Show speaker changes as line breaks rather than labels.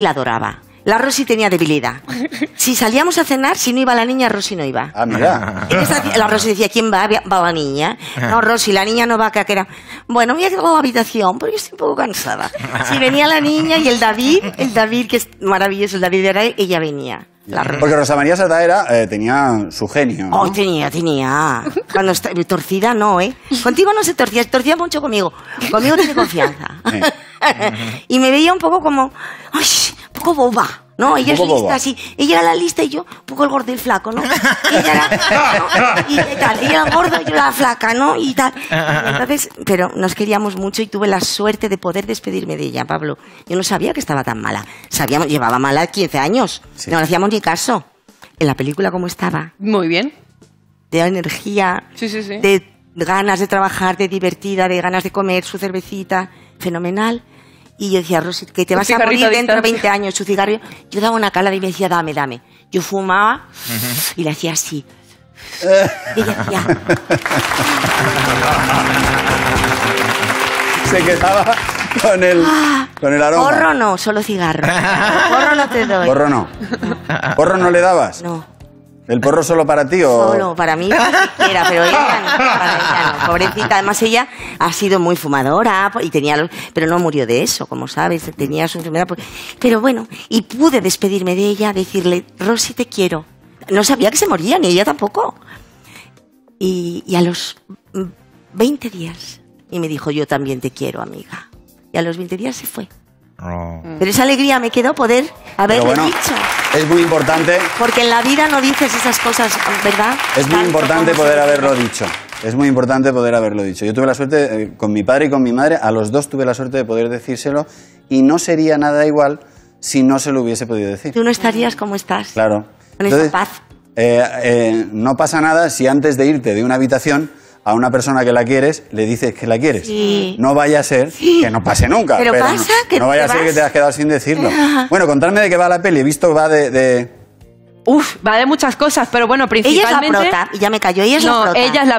la adoraba. La Rosy tenía debilidad. Si salíamos a cenar, si no iba la niña, Rosy no iba.
Ah, mira.
Entonces, la Rosy decía, ¿quién va? Va la niña. No, Rosy, la niña no va acá, que era... Bueno, me voy a quedar a la habitación porque estoy un poco cansada. Si venía la niña y el David, el David, que es maravilloso, el David era, ella venía. La Rosy.
Porque Rosa María Sata era, eh, tenía su genio. ¿no?
Oh, tenía, tenía. Cuando está, torcida no, ¿eh? Contigo no se torcía, se torcía mucho conmigo. Conmigo tiene confianza. y me veía un poco como, ay, poco boba. ¿no? Ella es lista, así. Ella era la lista y yo, un poco el gordo y el flaco, ¿no? Y ella era, ¿no? y, tal. Ella era el gordo y yo la flaca, ¿no? Y tal. Entonces, pero nos queríamos mucho y tuve la suerte de poder despedirme de ella, Pablo. Yo no sabía que estaba tan mala. Sabíamos, llevaba mala 15 años.
Sí.
No le hacíamos ni caso. En la película, ¿cómo estaba?
Muy bien.
de energía,
Sí, sí, sí.
de ganas de trabajar, de divertida, de ganas de comer su cervecita, fenomenal. Y yo decía, Rosy, que te vas a morir dentro de
distancia.
20 años, su cigarrillo. Yo daba una cala y me decía, dame, dame. Yo fumaba y le hacía así. Y ella hacía,
Se quedaba con el, con el aroma.
porro no, solo cigarro. Porro no te doy.
Porro no. ¿Porro no le dabas?
No,
¿El porro solo para ti o...?
solo para mí, siquiera, pero ella no, para. Pobrecita, además ella ha sido muy fumadora y tenía, pero no murió de eso, como sabes, tenía su enfermedad. pues- Pero bueno, y pude despedirme de ella, decirle, Rosy, te quiero. No sabía que se moría, ni ella tampoco. Y, a los mm, 20 días, y me dijo, yo también te quiero, amiga. Y a los 20 días se fue. Pero esa alegría me quedó poder
bueno,
dicho.
es muy importante,
Porque en la vida no dices esas cosas, ¿verdad?
es muy
Tanto
importante poder haberlo dicho. Es muy importante poder haberlo dicho. Yo tuve la suerte, eh, con mi padre y con mi madre, a los dos tuve la suerte de poder decírselo y no sería nada igual si no se lo hubiese podido decir.
Tú no estarías como estás.
Claro.
Con esa paz.
eh, eh, no pasa nada si antes de irte de una habitación a una persona que la quieres le dices que la quieres.
Sí.
No vaya a ser que no pase nunca.
Pero
no-
pasa que
no, vaya
te
a ser
vas.
que te has quedado sin decirlo. Bueno, contadme de qué va la peli. He visto que va de, de-
Uf, va de muchas cosas, pero bueno,
Ella es la
principalmente...
prota, y ya me cayó, ella es
no,
la prota.
ella es la